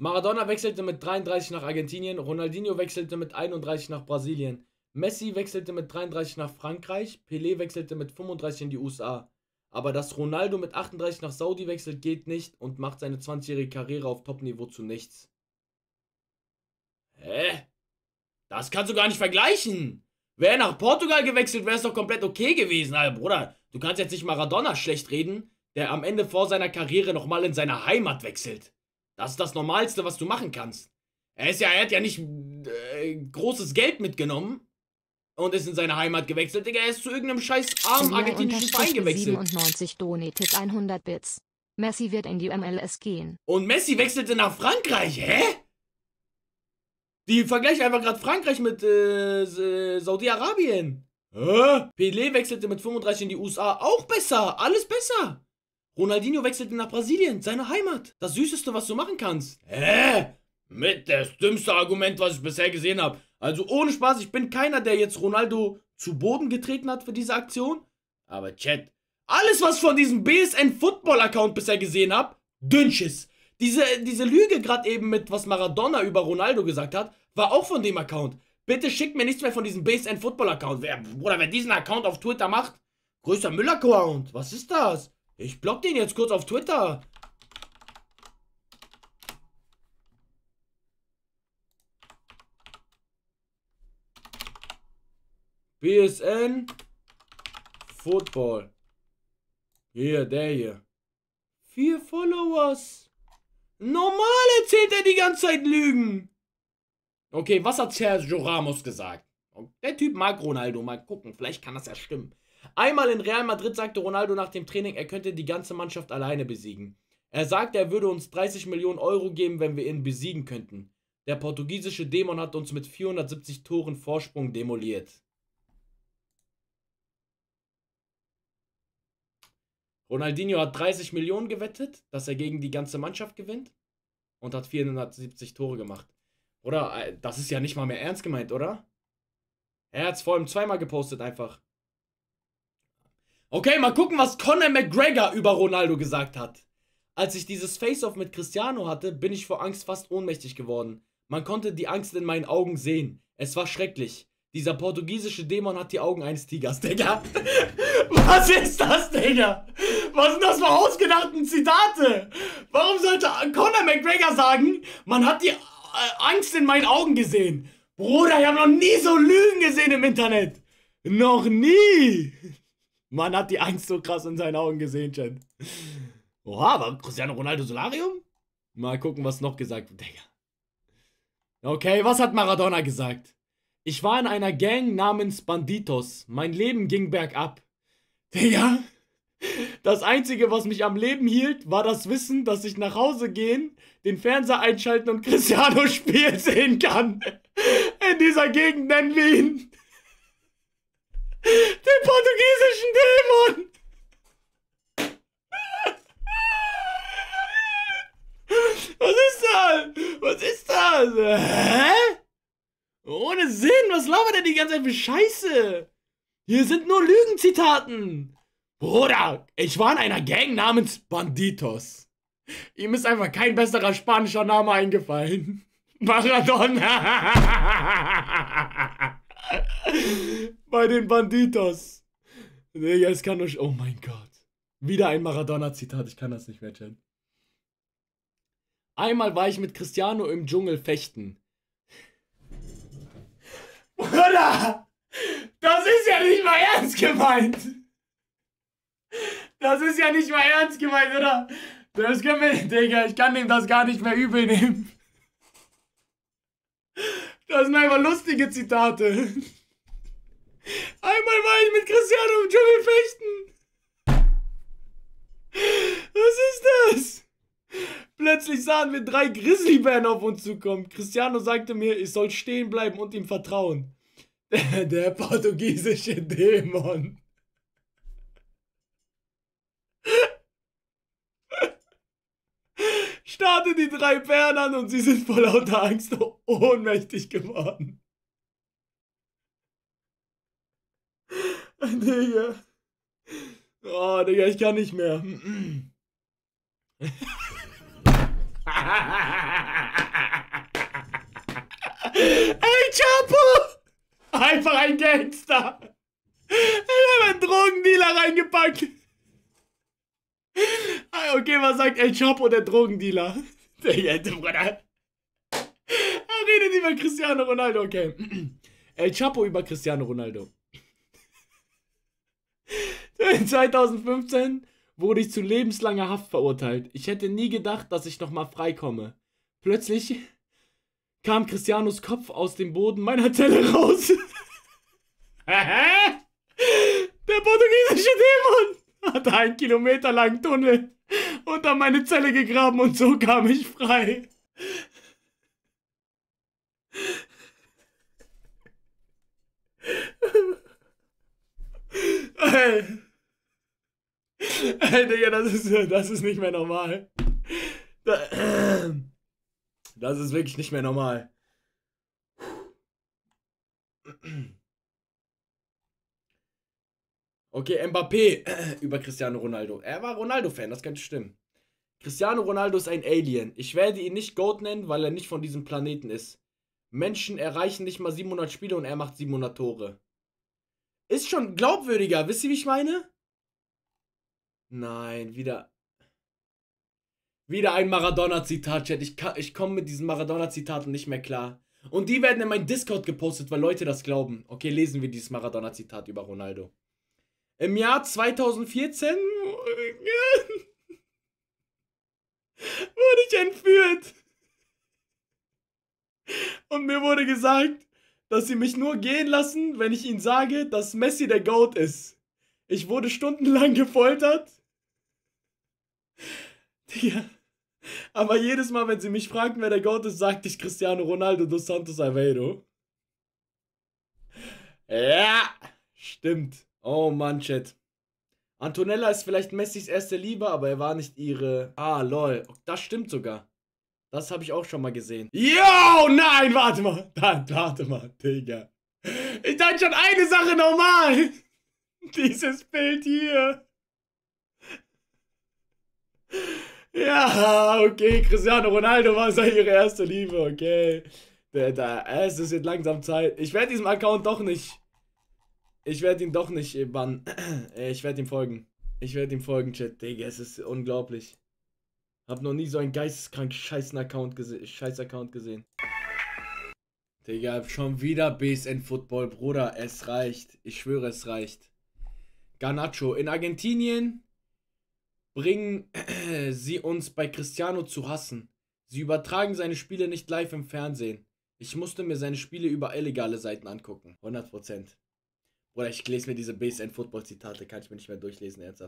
Maradona wechselte mit 33 nach Argentinien, Ronaldinho wechselte mit 31 nach Brasilien, Messi wechselte mit 33 nach Frankreich, Pelé wechselte mit 35 in die USA. Aber dass Ronaldo mit 38 nach Saudi wechselt, geht nicht und macht seine 20-jährige Karriere auf Topniveau zu nichts. Hä? Das kannst du gar nicht vergleichen. Wäre nach Portugal gewechselt, wäre es doch komplett okay gewesen, Alter, Bruder. Du kannst jetzt nicht Maradona schlecht reden, der am Ende vor seiner Karriere nochmal in seine Heimat wechselt. Das ist das Normalste, was du machen kannst. Er ist ja, er hat ja nicht äh, großes Geld mitgenommen und ist in seine Heimat gewechselt. Digga, er ist zu irgendeinem scheiß armen argentinischen Verein gewechselt. 97 donated 100 Bits. Messi wird in die MLS gehen. Und Messi wechselte nach Frankreich, hä? Die vergleichen einfach gerade Frankreich mit äh, Saudi-Arabien. Hä? Pelé wechselte mit 35 in die USA. Auch besser. Alles besser. Ronaldinho wechselte nach Brasilien, seine Heimat. Das Süßeste, was du machen kannst. Hä? Mit das dümmste Argument, was ich bisher gesehen habe. Also ohne Spaß, ich bin keiner, der jetzt Ronaldo zu Boden getreten hat für diese Aktion. Aber Chat, alles, was ich von diesem BSN Football Account bisher gesehen habe, Dünnschiss. Diese, diese Lüge gerade eben mit, was Maradona über Ronaldo gesagt hat, war auch von dem Account. Bitte schickt mir nichts mehr von diesem BSN Football Account. Wer, Bruder, wer diesen Account auf Twitter macht, größter Müll-Account. Was ist das? Ich block den jetzt kurz auf Twitter. BSN Football. Hier, der hier. Vier Followers. Normal erzählt er die ganze Zeit Lügen. Okay, was hat Sergio Ramos gesagt? Der Typ mag Ronaldo. Mal gucken, vielleicht kann das ja stimmen. Einmal in Real Madrid sagte Ronaldo nach dem Training, er könnte die ganze Mannschaft alleine besiegen. Er sagte, er würde uns 30 Millionen Euro geben, wenn wir ihn besiegen könnten. Der portugiesische Dämon hat uns mit 470 Toren Vorsprung demoliert. Ronaldinho hat 30 Millionen gewettet, dass er gegen die ganze Mannschaft gewinnt und hat 470 Tore gemacht. Oder, äh, das ist ja nicht mal mehr ernst gemeint, oder? Er hat es vor allem zweimal gepostet einfach. Okay, mal gucken, was Conor McGregor über Ronaldo gesagt hat. Als ich dieses Face-Off mit Cristiano hatte, bin ich vor Angst fast ohnmächtig geworden. Man konnte die Angst in meinen Augen sehen. Es war schrecklich. Dieser portugiesische Dämon hat die Augen eines Tigers, Digga. Was ist das, Digga? Was sind das für ausgedachten Zitate? Warum sollte Conor McGregor sagen, man hat die äh, Angst in meinen Augen gesehen? Bruder, ich habe noch nie so Lügen gesehen im Internet. Noch nie. Man hat die Angst so krass in seinen Augen gesehen, Chat. Oha, aber Cristiano Ronaldo Solarium? Mal gucken, was noch gesagt wird, Digga. Okay, was hat Maradona gesagt? Ich war in einer Gang namens Banditos. Mein Leben ging bergab. Digga, das Einzige, was mich am Leben hielt, war das Wissen, dass ich nach Hause gehen, den Fernseher einschalten und Cristiano Spiel sehen kann. In dieser Gegend nennen wir ihn den portugiesischen Dämon. Was ist das? Was ist das? Hä? Ohne Sinn, was labert er die ganze Zeit für Scheiße? Hier sind nur Lügenzitaten. Bruder, ich war in einer Gang namens Banditos. Ihm ist einfach kein besserer spanischer Name eingefallen. Maradona. Bei den Banditos. Digga, es kann nur. Oh mein Gott. Wieder ein Maradona-Zitat, ich kann das nicht mehr chillen. Einmal war ich mit Cristiano im Dschungel fechten. Bruder! Das ist ja nicht mal ernst gemeint! Das ist ja nicht mal ernst gemeint, oder? Das können wir, Digga, ich kann ihm das gar nicht mehr übel nehmen. Das sind einfach lustige Zitate. Einmal war ich mit Cristiano im Dschungel fechten. Was ist das? Plötzlich sahen wir drei Grizzlybären auf uns zukommen. Cristiano sagte mir, ich soll stehen bleiben und ihm vertrauen. Der, portugiesische Dämon. Starte die drei Bären an und sie sind vor lauter Angst ohnmächtig geworden. Digga. Oh, Digga, ich kann nicht mehr. Ey, Chapo! Einfach ein Gangster! Er hat einen Drogendealer reingepackt. Ah, okay, was sagt El Chapo, der Drogendealer? Der Jente, Bruder. Er redet über Cristiano Ronaldo, okay. El Chapo über Cristiano Ronaldo. 2015 wurde ich zu lebenslanger Haft verurteilt. Ich hätte nie gedacht, dass ich nochmal freikomme. Plötzlich kam Cristianos Kopf aus dem Boden meiner Zelle raus. Der portugiesische Dämon hatte einen Kilometer langen Tunnel unter meine Zelle gegraben und so kam ich frei. Ey. Ey, Digga, das ist, das ist nicht mehr normal. Das ist wirklich nicht mehr normal. Okay, Mbappé über Cristiano Ronaldo. Er war Ronaldo-Fan, das könnte stimmen. Cristiano Ronaldo ist ein Alien. Ich werde ihn nicht Goat nennen, weil er nicht von diesem Planeten ist. Menschen erreichen nicht mal 700 Spiele und er macht 700 Tore. Ist schon glaubwürdiger, wisst ihr, wie ich meine? Nein, wieder. Wieder ein Maradona-Zitat, Chat. Ich, ich komme mit diesen Maradona-Zitaten nicht mehr klar. Und die werden in meinen Discord gepostet, weil Leute das glauben. Okay, lesen wir dieses Maradona-Zitat über Ronaldo. Im Jahr 2014 wurde ich entführt. Und mir wurde gesagt, dass sie mich nur gehen lassen, wenn ich ihnen sage, dass Messi der Goat ist. Ich wurde stundenlang gefoltert. Digga. Aber jedes Mal, wenn sie mich fragten, wer der Goat ist, sagte ich Cristiano Ronaldo dos Santos Aveiro. Ja, stimmt. Oh Mann, Chat. Antonella ist vielleicht Messis erste Liebe, aber er war nicht ihre. Ah, lol. Das stimmt sogar. Das habe ich auch schon mal gesehen. Yo, nein, warte mal. Dann, warte mal, Digga. Ich dachte schon eine Sache normal. Dieses Bild hier. Ja, okay, Cristiano Ronaldo war ihre erste Liebe, okay. Da, da, es ist jetzt langsam Zeit. Ich werde diesem Account doch nicht. Ich werde ihn doch nicht bannen. Ich werde ihm folgen. Ich werde ihm folgen, Chat. Digga, es ist unglaublich. Hab noch nie so einen geisteskrank scheißen Account gesehen. Scheiß Account gesehen. Digga, schon wieder BSN Football, Bruder. Es reicht. Ich schwöre, es reicht. Garnacho. In Argentinien bringen sie uns bei Cristiano zu hassen. Sie übertragen seine Spiele nicht live im Fernsehen. Ich musste mir seine Spiele über illegale Seiten angucken. 100%. Bruder, ich lese mir diese BSN Football Zitate, kann ich mir nicht mehr durchlesen, ernsthaft.